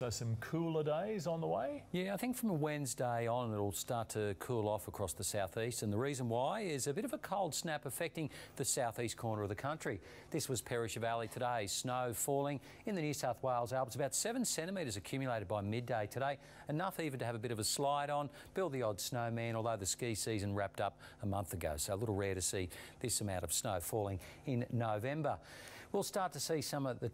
So some cooler days on the way? Yeah, I think from Wednesday on it'll start to cool off across the southeast and the reason why is a bit of a cold snap affecting the southeast corner of the country. This was Perisher Valley today. Snow falling in the New South Wales Alps, about seven centimetres accumulated by midday today. Enough even to have a bit of a slide on, build the odd snowman, although the ski season wrapped up a month ago. So a little rare to see this amount of snow falling in November. We'll start to see some of the